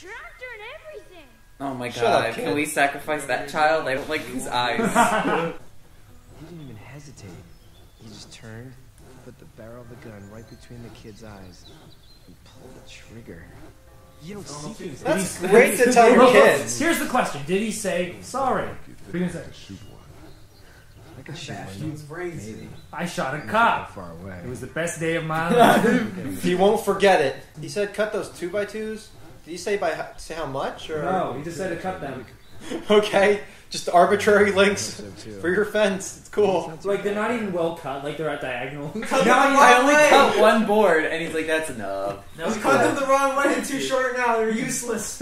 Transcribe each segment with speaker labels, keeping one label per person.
Speaker 1: tractor and everything.
Speaker 2: Oh my
Speaker 3: Shut
Speaker 2: god,
Speaker 3: up,
Speaker 2: can we sacrifice that child? I don't like his eyes.
Speaker 4: He didn't even hesitate. He just turned, put the barrel of the gun right between the kid's eyes, and pulled the trigger. You don't see things. like
Speaker 3: That's great to tell your kids.
Speaker 5: Here's the question: Did he say sorry? What are you gonna say?
Speaker 4: I could shoot one.
Speaker 6: dude's brains.
Speaker 4: Maybe.
Speaker 5: I shot a cop.
Speaker 4: far away.
Speaker 5: It was the best day of my life.
Speaker 3: He won't forget it. He said cut those two by twos. Did he say by say how much or
Speaker 5: no, he just said to cut them.
Speaker 3: Okay, just arbitrary links for your fence. It's cool.
Speaker 5: Like they're not even well cut. Like they're at diagonal.
Speaker 6: no,
Speaker 2: I only
Speaker 6: way.
Speaker 2: cut one board, and he's like, "That's enough."
Speaker 5: No,
Speaker 6: You cut them the wrong way. They're too short now. They're useless.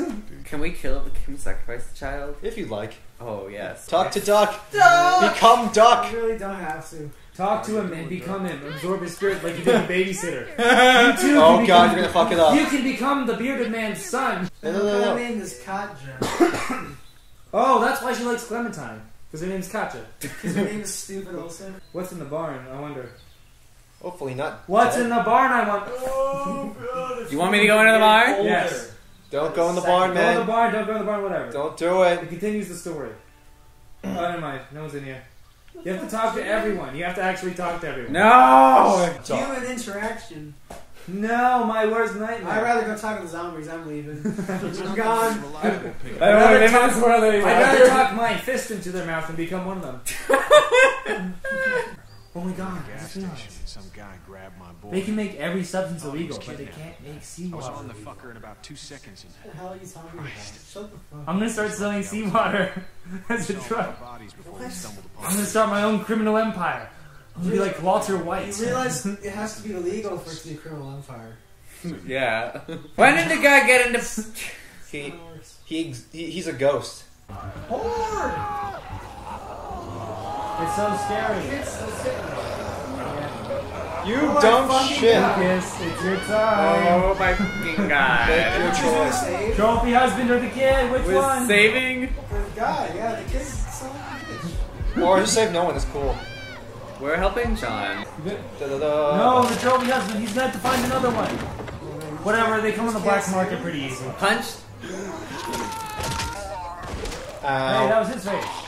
Speaker 2: Can we kill? Can we sacrifice the child?
Speaker 3: If you like,
Speaker 2: Oh yes.
Speaker 3: talk to Duck.
Speaker 6: Duck!
Speaker 3: Become Duck.
Speaker 6: You really don't have to.
Speaker 5: Talk to oh, him and become him. Absorb his spirit like you did the babysitter. You too
Speaker 3: Oh
Speaker 5: can
Speaker 3: God, you're gonna fuck it up.
Speaker 5: You can become the bearded man's son.
Speaker 3: No, no,
Speaker 6: What
Speaker 3: no, no.
Speaker 6: name is Katjaa?
Speaker 5: Oh, that's why she likes Clementine. Because her name's Katjaa.
Speaker 6: Because her name is stupid also.
Speaker 5: What's in the barn? I wonder.
Speaker 3: Hopefully not.
Speaker 5: What's
Speaker 3: dead.
Speaker 5: in the barn? I want.
Speaker 6: Oh, God.
Speaker 2: You want me to go into the barn?
Speaker 5: Yes.
Speaker 3: Don't go in the barn, man.
Speaker 5: Don't go in the barn. Don't go in the barn. Whatever.
Speaker 3: Don't do it.
Speaker 5: It continues the story. oh, never mind. No one's in here. You have to talk to everyone. You have to actually talk to everyone.
Speaker 2: No.
Speaker 6: Human interaction.
Speaker 5: No, my worst nightmare.
Speaker 6: I'd rather go talk to the zombies. I'm leaving. I'm gone.
Speaker 2: I don't want to live in this world anymore.
Speaker 5: I'd rather talk my fist into their mouth and become one of them. oh my god. I just realized.
Speaker 7: Some guy grabbed my boy.
Speaker 5: They can make every substance
Speaker 7: Oh,
Speaker 5: illegal, but they can't make seawater.
Speaker 7: I was on the
Speaker 5: illegal.
Speaker 7: fucker in about two seconds and
Speaker 6: What the hell are you talking about? Shut the fuck
Speaker 5: I'm gonna start selling seawater as a drug.
Speaker 7: our bodies before we
Speaker 6: What?
Speaker 7: stumbled
Speaker 5: I'm gonna start my own criminal empire. I'm gonna be like Walter White.
Speaker 6: You realize it has to be illegal for it to be a criminal empire.
Speaker 2: Yeah. When didn't the guy get into?
Speaker 3: He, he, he he's a ghost.
Speaker 5: It's so scary.
Speaker 3: You oh, dumb shit.
Speaker 5: Lucas, it's your time.
Speaker 2: Oh my fucking god.
Speaker 6: Choose one to
Speaker 5: Trophy husband or the kid? Which
Speaker 2: Was
Speaker 5: one?
Speaker 2: saving?
Speaker 6: The guy, yeah, the kid's son of a bitch.
Speaker 3: Or just save no one. It's cool.
Speaker 2: We're helping John.
Speaker 5: No, the trophy husband. He's meant to find another one. Whatever, they come on the black market pretty easy.
Speaker 2: Punch.
Speaker 5: Hey, that was his face.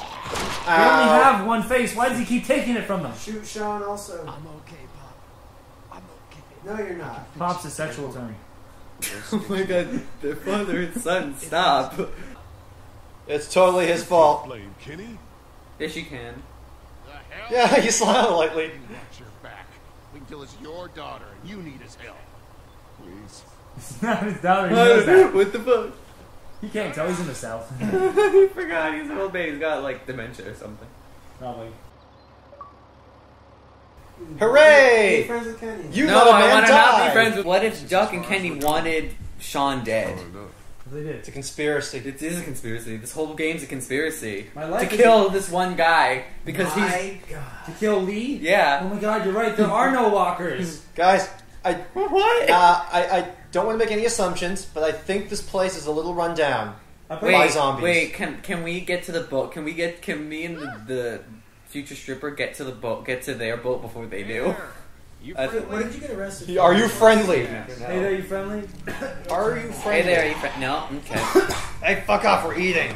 Speaker 5: They only
Speaker 3: uh,
Speaker 5: have one face. Why does he keep taking it from them?
Speaker 6: Shoot Shawn also.
Speaker 4: I'm okay, Pop. I'm okay.
Speaker 6: No, you're not.
Speaker 5: Pop's a sexual term.
Speaker 2: Oh my god. The father and son. Stop.
Speaker 3: It's totally his fault.
Speaker 7: blame Kenny.
Speaker 2: Yes, you can.
Speaker 7: The hell?
Speaker 3: Yeah, you smile lightly.
Speaker 7: Watch your back. We can tell it's your daughter and you need his help. Please.
Speaker 5: It's not his daughter. He knows that.
Speaker 2: what the fuck?
Speaker 5: He can't tell. He's in the south.
Speaker 2: he forgot. He's an old man. He's got like dementia or something.
Speaker 5: Probably.
Speaker 3: Hooray!
Speaker 6: Be friends with Kenny.
Speaker 3: You
Speaker 2: no,
Speaker 3: let a
Speaker 2: I
Speaker 3: man
Speaker 2: want to not be
Speaker 3: die.
Speaker 2: friends with. What if Duck and Kenny wanted Shawn dead?
Speaker 5: They did.
Speaker 3: It's a conspiracy.
Speaker 2: It is a conspiracy. This whole game's a conspiracy.
Speaker 5: My
Speaker 2: To
Speaker 5: life is
Speaker 2: kill this one guy because he's
Speaker 6: My God.
Speaker 5: To kill Lee?
Speaker 2: yeah.
Speaker 5: Oh my god, you're right. There are no walkers.
Speaker 3: Guys, I
Speaker 2: What?
Speaker 3: uh, I, I don't want to make any assumptions, but I think this place is a little run down.
Speaker 5: I
Speaker 3: Wait. by
Speaker 2: Wait,
Speaker 3: zombies.
Speaker 2: wait. Can can we get to the boat? Can we get? Can me and the, the future stripper get to the boat? Get to their boat before they do?
Speaker 7: You
Speaker 2: Uh,
Speaker 6: What, what did you get arrested for?
Speaker 3: Are you friendly?
Speaker 5: Hey there, you friendly?
Speaker 3: Are you friendly?
Speaker 2: Hey
Speaker 3: friendly?
Speaker 2: there, you fri- no. Okay.
Speaker 3: Hey, fuck off! We're eating.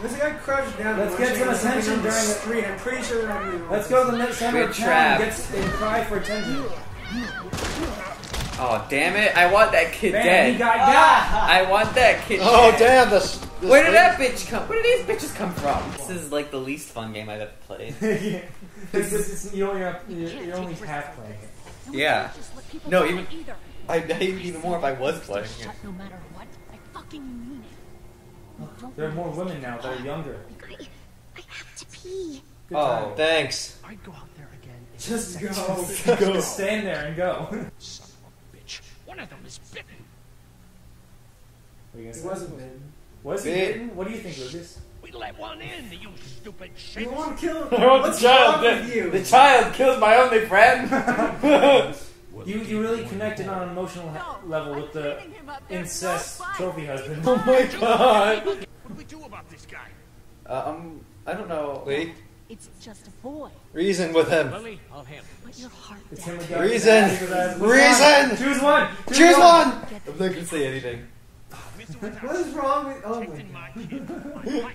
Speaker 6: There's a guy crouched down.
Speaker 5: Let's get some attention during the-
Speaker 6: street. I'm pretty sure they're not moving.
Speaker 5: Let's go to the center
Speaker 2: Good
Speaker 5: of town
Speaker 2: trap.
Speaker 5: and, get, and cry for attention.
Speaker 2: Oh damn it! I want that kid
Speaker 5: Bam,
Speaker 2: dead.
Speaker 5: he got got.
Speaker 2: I want that kid.
Speaker 3: Oh
Speaker 2: dead.
Speaker 3: damn! This. this
Speaker 2: Where did that bitch come? Where did these bitches come from? This is like the least fun game I've ever played.
Speaker 5: Yeah. It's, it's, it's, you know, you're, you're, you're only half playing it.
Speaker 2: Yeah.
Speaker 1: Just let people
Speaker 2: No, even-
Speaker 1: either.
Speaker 2: I hate even more if I was playing it.
Speaker 1: No matter what. I fucking mean it.
Speaker 5: There are more women now that are younger.
Speaker 1: I, I have to pee.
Speaker 5: Good
Speaker 2: Oh.
Speaker 5: time.
Speaker 3: Thanks.
Speaker 4: I'd go out there again.
Speaker 6: Just
Speaker 4: sex-
Speaker 6: go.
Speaker 5: Just stand there and go.
Speaker 7: son of a bitch. One of them is bitten.
Speaker 5: What are you gonna
Speaker 6: It
Speaker 5: say?
Speaker 6: wasn't bitten.
Speaker 5: Was he
Speaker 3: Big.
Speaker 5: bitten? What do you think, Lucas?
Speaker 7: We let one in, you stupid shit.
Speaker 6: You want to kill him?
Speaker 2: I want
Speaker 6: What's
Speaker 2: the child
Speaker 6: wrong
Speaker 2: dead.
Speaker 6: with you?
Speaker 2: The child kills my only friend.
Speaker 5: You you really connected on an emotional ha- level with the incest trophy husband.
Speaker 2: oh my god.
Speaker 7: What do we do about this guy?
Speaker 2: Uh, um, I don't know.
Speaker 3: Lee,
Speaker 1: It's just a boy.
Speaker 3: reason with him.
Speaker 7: Lilly, I'll handle
Speaker 1: Put your heart
Speaker 5: It's
Speaker 1: down.
Speaker 5: him again.
Speaker 3: Reason. Reason.
Speaker 5: Choose one.
Speaker 3: Choose one.
Speaker 1: Get
Speaker 2: I'm not gonna say anything.
Speaker 6: What is wrong with? Oh my god.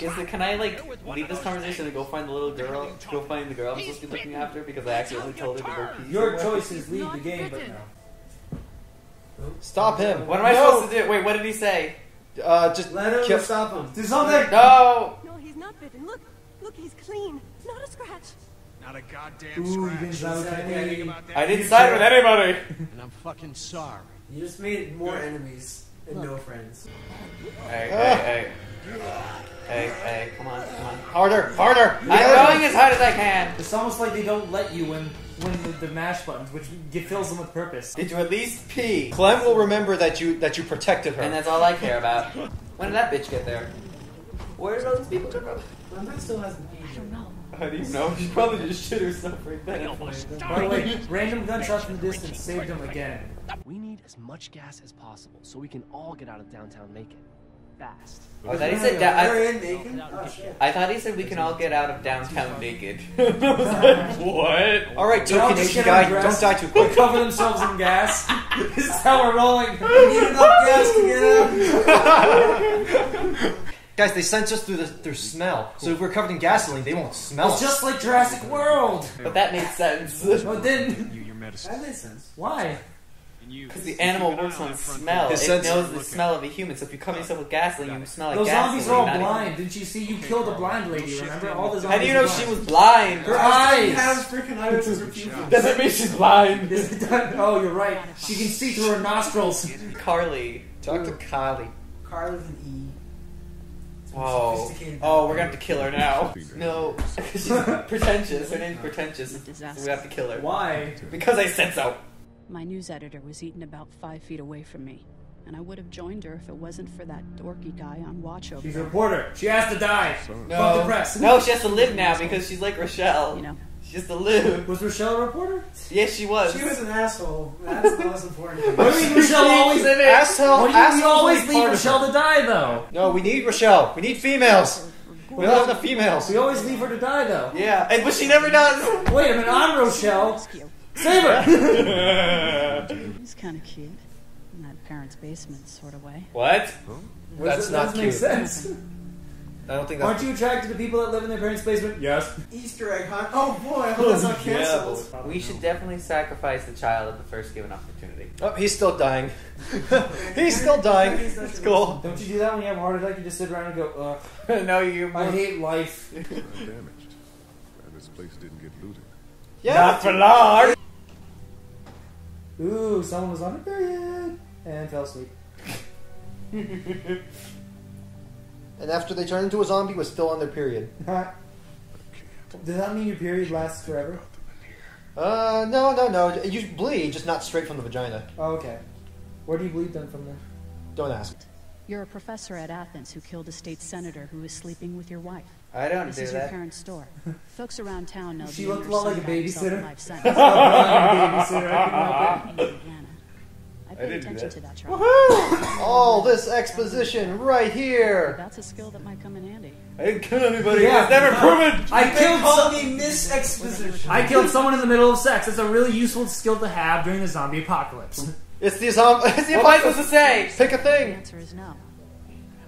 Speaker 2: Is it, can I like leave this conversation and go find the little girl? Go find the girl I'm supposed to be looking after because I accidentally told her to go pee.
Speaker 5: Your
Speaker 2: somewhere?
Speaker 5: choices leave the game, but no.
Speaker 3: Stop him.
Speaker 2: What am I
Speaker 3: No.
Speaker 2: supposed to do? Wait, what did he say?
Speaker 3: Uh, just
Speaker 6: Let him
Speaker 3: kill-
Speaker 6: stop him.
Speaker 5: Do something!
Speaker 2: No.
Speaker 1: No, he's not bitten. Look, look, he's clean. Not a scratch.
Speaker 7: Not a goddamn
Speaker 5: Ooh,
Speaker 7: scratch.
Speaker 5: didn't sound okay.
Speaker 7: about that.
Speaker 2: I didn't side with anybody.
Speaker 7: And I'm fucking sorry.
Speaker 6: You just made more enemies and no friends.
Speaker 2: Hey, hey, hey. Hey, hey, come on, come on.
Speaker 3: harder, harder.
Speaker 2: I'm going as hard as I can.
Speaker 5: It's almost like they don't let you when when the, the mash buttons, which fills them with purpose.
Speaker 2: Did you at least pee?
Speaker 3: Clem will remember that you that you protected her.
Speaker 2: And that's all I care about. When did that bitch get there? Where did all these people come from?
Speaker 6: Clement still hasn't
Speaker 1: I don't know.
Speaker 2: How do you know? She probably just shit herself right then.
Speaker 5: By the way, random gunshots from the distance saved him again.
Speaker 8: We need as much gas as possible so we can all get out of downtown Macon. Fast.
Speaker 2: I thought he said da-
Speaker 6: We're
Speaker 2: I,
Speaker 6: in Macon? Oh, oh shit.
Speaker 2: I thought he said we can all get out of downtown naked. Like, what?
Speaker 3: All right,
Speaker 5: They're all
Speaker 3: token
Speaker 5: just
Speaker 3: Asian
Speaker 5: getting
Speaker 3: guy,
Speaker 5: undressed.
Speaker 3: don't die too quick.
Speaker 5: cover themselves in gas. this is how we're rolling.
Speaker 6: We need enough gas to get out.
Speaker 3: Guys, they sense us through the, their smell. So if we're covered in gasoline, they won't smell
Speaker 5: It's
Speaker 3: us.
Speaker 5: just like Jurassic World.
Speaker 2: But that made sense.
Speaker 5: No, it didn't.
Speaker 7: You, your medicine.
Speaker 6: That makes sense.
Speaker 5: Why?
Speaker 2: Because the animal works on smell. It
Speaker 3: sense-
Speaker 2: knows the smell of a human. So if you cover yourself with gasoline, you smell like
Speaker 5: Those
Speaker 2: gasoline.
Speaker 5: zombies are all
Speaker 2: not even-
Speaker 5: blind. Didn't you see? You killed a blind lady. Remember? All the zombies.
Speaker 2: How do you know
Speaker 5: are
Speaker 2: she was blind?
Speaker 5: Her
Speaker 6: She
Speaker 5: eyes.
Speaker 6: has freaking irises or pupils.
Speaker 2: Doesn't mean she's blind.
Speaker 5: This oh, you're right. She can see through her nostrils.
Speaker 2: Carley.
Speaker 3: Talk to Carley.
Speaker 6: Carl with an E. It's more
Speaker 2: Oh, oh, we're gonna have to kill her now. No, she's pretentious. Her name's pretentious. So we have to kill her.
Speaker 5: Why?
Speaker 2: Because I said so.
Speaker 1: My news editor was eaten about five feet away from me, and I would have joined her if it wasn't for that dorky guy on watch over
Speaker 5: She's a reporter. She has to die. Fuck the
Speaker 2: No,
Speaker 5: press.
Speaker 2: no, she has to live now because she's like Rochelle.
Speaker 1: You know,
Speaker 2: She has to live.
Speaker 5: Was Rochelle a reporter?
Speaker 2: Yes, she was.
Speaker 6: She was an asshole. That's the most important thing.
Speaker 5: What do you mean Rochelle always?
Speaker 2: in it.
Speaker 3: Asshole,
Speaker 5: What do you mean we
Speaker 3: assholes
Speaker 5: always
Speaker 3: ain't
Speaker 5: leave Rochelle to die though?
Speaker 3: No, we need Rochelle. We need females. We don't have enough females.
Speaker 5: We always leave her to die though.
Speaker 2: Yeah, and, but she never does.
Speaker 5: Wait a minute, I'm Rochelle.
Speaker 1: cute.
Speaker 5: Save her.
Speaker 1: He's kind of cute. In that parents' basement sort of way.
Speaker 2: what?
Speaker 3: That's
Speaker 5: that
Speaker 3: not
Speaker 5: doesn't make sense.
Speaker 3: I don't think that's.
Speaker 5: Aren't you attracted to people that live in their parents' basement? Yes.
Speaker 6: Easter egg hunt. Oh boy, I hope that's not canceled.
Speaker 2: We should definitely sacrifice the child at the first given opportunity.
Speaker 3: Oh, he's still dying. he's still dying. It's cool.
Speaker 5: Don't you do that when you have a heart attack? You just sit around and go, ugh,
Speaker 2: no, you.
Speaker 5: I hate life.
Speaker 9: damaged. And this place didn't get looted.
Speaker 3: Yeah.
Speaker 2: Not for long.
Speaker 5: Ooh, someone was on a period and fell asleep.
Speaker 3: And after they turned into a zombie, was still on their period.
Speaker 5: Does that mean your period lasts forever?
Speaker 3: Uh, no, no, no. You bleed, just not straight from the vagina.
Speaker 5: Oh, okay. Where do you bleed then from there?
Speaker 3: Don't ask.
Speaker 1: You're a professor at Athens who killed a state senator who was sleeping with your wife.
Speaker 2: I don't
Speaker 1: This
Speaker 2: do
Speaker 1: is your parents' store. Folks around town know
Speaker 5: She
Speaker 1: the
Speaker 5: looked a lot like a
Speaker 1: son got himself
Speaker 5: babysitter.
Speaker 1: life
Speaker 5: babysitter, I couldn't help it.
Speaker 1: Indiana. I paid
Speaker 2: didn't do
Speaker 1: attention
Speaker 2: that.
Speaker 1: to that trial.
Speaker 3: All this exposition right here.
Speaker 1: That's a skill that might come in handy.
Speaker 2: I didn't kill anybody.
Speaker 5: Yeah.
Speaker 2: It's never proven.
Speaker 5: I killed
Speaker 6: Call
Speaker 5: some-
Speaker 6: me Miss Exposition.
Speaker 5: I killed someone in the middle of sex. It's a really useful skill to have during the zombie apocalypse.
Speaker 3: It's the zombie. It's the
Speaker 2: What am I supposed to say?
Speaker 3: Pick a
Speaker 1: The
Speaker 3: thing.
Speaker 1: answer is no.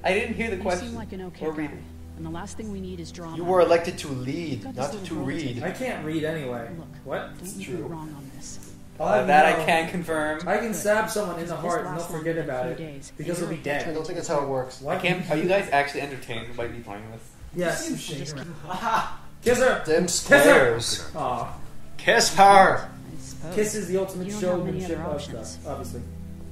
Speaker 2: I didn't hear the
Speaker 1: You
Speaker 2: question.
Speaker 1: like an okay
Speaker 2: or
Speaker 1: guy.
Speaker 2: read it.
Speaker 1: And the last thing we need is drama.
Speaker 3: You were elected to lead, not to read.
Speaker 5: I can't read anyway.
Speaker 1: Look,
Speaker 5: What?
Speaker 1: don't lead
Speaker 3: true.
Speaker 1: wrong on this.
Speaker 5: I'll
Speaker 2: Uh, that I
Speaker 5: know,
Speaker 2: can confirm.
Speaker 5: I can stab someone in the heart and they'll forget about it because they'll be dead.
Speaker 3: I don't think that's how it works.
Speaker 5: What?
Speaker 2: I can't. Are you guys actually entertained by me playing this?
Speaker 5: Yes.
Speaker 6: Seems shaken around.
Speaker 5: Kiss her.
Speaker 3: Them squares.
Speaker 5: Aw.
Speaker 3: Kiss her.
Speaker 1: I suppose.
Speaker 5: Kiss is the ultimate
Speaker 1: You don't have many
Speaker 5: showmanship
Speaker 1: other
Speaker 5: of stuff, obviously.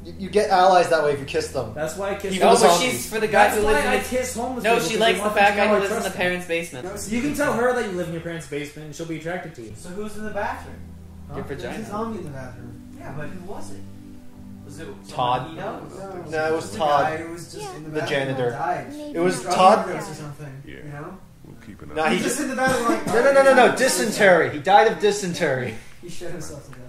Speaker 3: You, you get allies that way if you kiss them.
Speaker 5: That's why I kiss.
Speaker 3: Even
Speaker 2: No, but she's for the guy
Speaker 5: That's
Speaker 2: who
Speaker 5: why
Speaker 2: lives in
Speaker 5: I
Speaker 2: the.
Speaker 5: kiss homeless
Speaker 2: No,
Speaker 5: people,
Speaker 2: she
Speaker 5: because
Speaker 2: likes
Speaker 5: I
Speaker 2: the
Speaker 5: want them
Speaker 2: fat
Speaker 5: to
Speaker 2: guy
Speaker 5: know
Speaker 2: who
Speaker 5: I
Speaker 2: lives in
Speaker 5: trust
Speaker 2: the
Speaker 5: them.
Speaker 2: parents' basement.
Speaker 6: No,
Speaker 5: You can tell her that you live in your parents' basement and she'll be attracted to you.
Speaker 6: So who's in the bathroom?
Speaker 2: Your
Speaker 6: There's a
Speaker 2: vagina.
Speaker 6: zombie in the bathroom. Yeah, but who was it? Was it
Speaker 3: Todd.
Speaker 6: someone he?
Speaker 3: No, it was Todd.
Speaker 6: guy was just in the,
Speaker 3: The janitor. It was Todd.
Speaker 6: or something.
Speaker 9: Yeah.
Speaker 6: You know?
Speaker 9: We'll keep an eye
Speaker 3: Nah,
Speaker 9: on
Speaker 3: he
Speaker 6: He's
Speaker 3: just
Speaker 6: just in the bathroom like.
Speaker 3: no, no, no, no, no. Dysentery. He died of dysentery.
Speaker 6: He shit himself to death.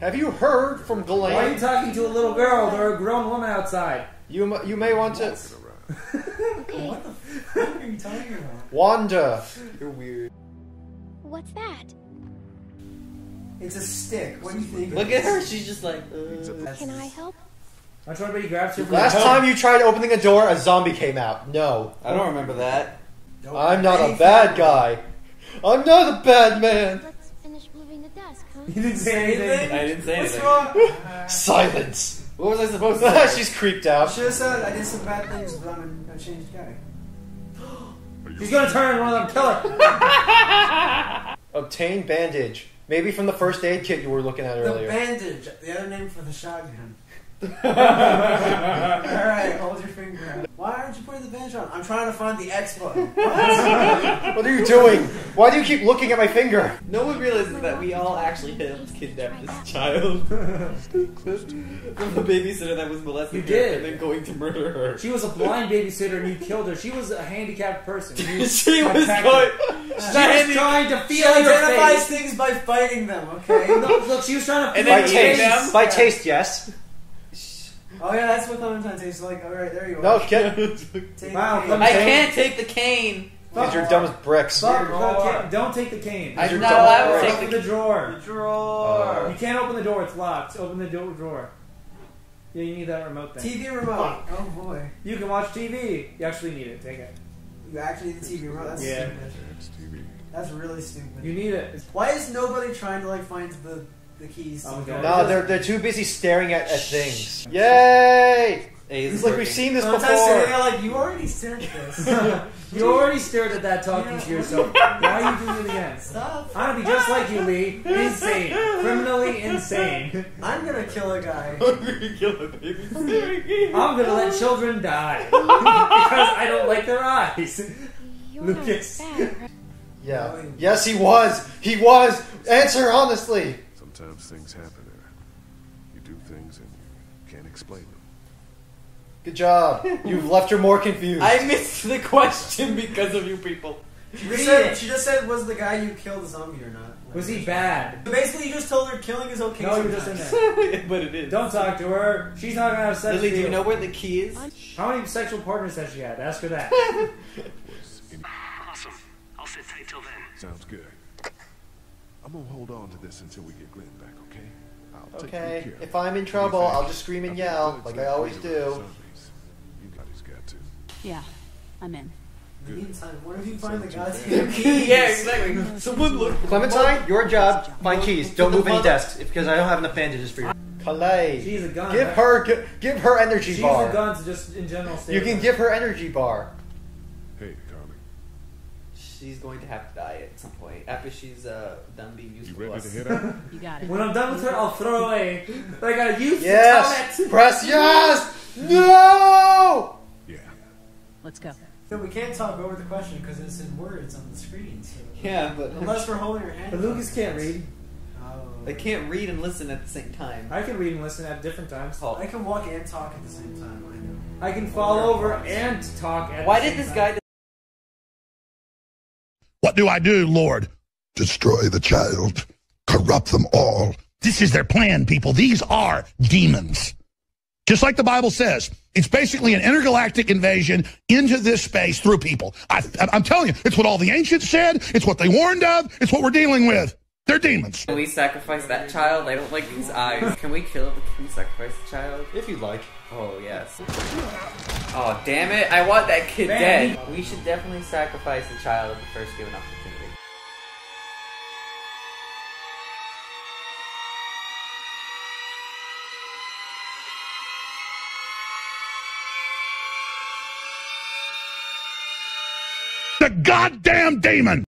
Speaker 3: Have you heard from
Speaker 5: Why are you talking to a little girl or a grown woman outside?
Speaker 3: You you may want to
Speaker 9: it.
Speaker 6: What the fuck are you talking about?
Speaker 3: Wanda.
Speaker 2: You're weird.
Speaker 10: What's that?
Speaker 6: It's a stick. What do you think?
Speaker 2: Look at her. She's just like. Uh,
Speaker 10: Can I help?
Speaker 5: That's why he grabs her.
Speaker 3: Last
Speaker 5: the-
Speaker 3: time you tried opening a door, a zombie came out. No.
Speaker 2: I don't remember that.
Speaker 3: I'm not a bad guy. I'm not a bad man.
Speaker 10: Let's finish moving the desk, huh?
Speaker 5: You didn't say anything.
Speaker 2: I didn't say
Speaker 6: What's
Speaker 2: anything.
Speaker 6: wrong?
Speaker 3: Silence.
Speaker 2: What was I supposed to say?
Speaker 3: She's creeped
Speaker 6: I
Speaker 3: out.
Speaker 6: should have said I did some bad things, but I'm a, a changed guy.
Speaker 5: He's gonna turn one of them. Kill her.
Speaker 3: Obtain bandage. Maybe from the first aid kit you were looking at
Speaker 6: The
Speaker 3: earlier.
Speaker 6: bandage, the other name for the shotgun. Alright, hold your finger out. Why aren't you putting the bandage on? I'm trying to find the X button. What?
Speaker 3: What are you doing? Why do you keep looking at my finger?
Speaker 2: No one realizes that we all actually helped kidnap this child. From the babysitter that was molesting
Speaker 5: You
Speaker 2: her
Speaker 5: did.
Speaker 2: and then going to murder her.
Speaker 5: She was a blind babysitter and you killed her. She was a handicapped person. You
Speaker 2: she was
Speaker 5: attacked
Speaker 2: going.
Speaker 5: She was
Speaker 2: Standing-
Speaker 5: trying to
Speaker 6: She
Speaker 5: feel your
Speaker 6: identifies
Speaker 5: face.
Speaker 6: things by fighting them, okay?
Speaker 5: No, look, she was trying to
Speaker 2: And
Speaker 5: feel
Speaker 3: By
Speaker 2: then
Speaker 5: your
Speaker 3: taste.
Speaker 2: them?
Speaker 3: By taste, yes.
Speaker 6: Oh yeah, that's what Clementine tastes like. Alright, there you go.
Speaker 3: No, get.
Speaker 6: Take
Speaker 5: Wow,
Speaker 6: the
Speaker 5: Clementine-
Speaker 2: I can't take the cane.
Speaker 3: Because you're dumb as bricks.
Speaker 5: Fuck, fuck, can't- don't take the cane.
Speaker 2: I'm
Speaker 3: You're
Speaker 2: not
Speaker 3: dumb
Speaker 2: allowed
Speaker 3: as
Speaker 2: to
Speaker 5: Open
Speaker 2: take
Speaker 5: the
Speaker 2: the
Speaker 5: drawer.
Speaker 6: drawer.
Speaker 5: You can't open the door. It's locked. Open the do- drawer. Yeah, you need that remote thing.
Speaker 6: TV remote. Oh boy.
Speaker 5: You can watch TV. You actually need it. Take it.
Speaker 6: You actually need the TV remote? That's
Speaker 5: Yeah.
Speaker 6: stupid.
Speaker 9: It's TV.
Speaker 6: That's really stupid.
Speaker 5: You need it.
Speaker 6: Why is nobody trying to like find the the keys? to
Speaker 5: Oh,
Speaker 6: the
Speaker 5: God.
Speaker 3: No, they're they're too busy staring at, at things. Yay!
Speaker 2: Hey,
Speaker 3: It's like we've seen this
Speaker 6: Sometimes sitting
Speaker 3: before.
Speaker 6: there like you already said this.
Speaker 5: You already stared at that talking
Speaker 6: Yeah.
Speaker 5: to yourself. Why are you doing it again?
Speaker 6: Stop.
Speaker 5: I'm gonna be just like you, Lee. Insane. Criminally insane.
Speaker 6: I'm gonna kill a guy.
Speaker 5: I'm gonna kill a baby. I'm gonna let children die. because I don't like their eyes.
Speaker 10: You're
Speaker 5: Lucas.
Speaker 10: not bad, right?
Speaker 3: Yeah. Yes, he was. He was. Answer honestly.
Speaker 9: Sometimes things happen, Aaron. You do things and you can't explain them.
Speaker 3: Good job. You've left her more confused.
Speaker 2: I missed the question because of you people.
Speaker 6: She just, said, she just said was the guy you killed a zombie or not?
Speaker 5: Was he bad?
Speaker 6: Basically, you just told her killing is okay.
Speaker 5: No, you're just in there.
Speaker 2: but it is.
Speaker 5: Don't talk to her. She's not gonna have sex Lilly,
Speaker 2: do you know where the key is?
Speaker 5: How many sexual partners has she had? Ask her that.
Speaker 8: Awesome. I'll sit tight till then.
Speaker 9: Sounds good. I'm gonna hold on to this until we get Glenn back, okay? I'll
Speaker 3: Okay.
Speaker 9: good care
Speaker 3: If. I'm in trouble, I'll just scream and yell, like I always do.
Speaker 9: Zombies. You guys got to.
Speaker 1: Yeah, I'm in.
Speaker 6: In the meantime, what if you find the
Speaker 9: Sounds
Speaker 6: goddamn keys?
Speaker 2: yeah, exactly. Someone look.
Speaker 3: Clementine, your job. Find keys. Don't move any desks because I don't have enough bandages for you. Calais.
Speaker 5: She's a gun.
Speaker 3: Give her. Give her energy
Speaker 5: She's
Speaker 3: bar.
Speaker 5: a gun to just in general state.
Speaker 3: You can give her energy bar.
Speaker 9: Hey, Carmen.
Speaker 2: She's going to have to die at some point after she's uh, done being
Speaker 9: You
Speaker 2: useful to
Speaker 9: ready
Speaker 2: us.
Speaker 9: to head out?
Speaker 1: You got it.
Speaker 5: When I'm done with her, I'll throw away. But I gotta use
Speaker 3: Yes.
Speaker 5: the
Speaker 3: Press yes. No.
Speaker 9: yeah.
Speaker 1: Let's go.
Speaker 6: No, we can't talk over the question because it's in words on the screen. So.
Speaker 2: Yeah, but
Speaker 6: Unless we're holding your hand.
Speaker 5: But Lucas can't read.
Speaker 6: Oh.
Speaker 2: they can't read and listen at the same time.
Speaker 5: I can read and listen at different times.
Speaker 6: I can walk and talk at the same time. I know.
Speaker 5: I can fall over and talk at
Speaker 2: Why
Speaker 5: the
Speaker 2: did this
Speaker 5: time.
Speaker 2: guy?
Speaker 11: What do I do, Lord? Destroy the child, corrupt them all. This is their plan, people. These are demons. Just like the Bible says, it's basically an intergalactic invasion into this space through people. I, I'm telling you, it's what all the ancients said. It's what they warned of. It's what we're dealing with. They're demons.
Speaker 2: Can we sacrifice that child? I don't like his eyes. Can we kill? Can we sacrifice the child?
Speaker 3: If you like.
Speaker 2: Oh yes. Oh damn it! I want that kid
Speaker 5: Man,
Speaker 2: dead. We should definitely sacrifice the child at the first given opportunity.
Speaker 11: The goddamn demon.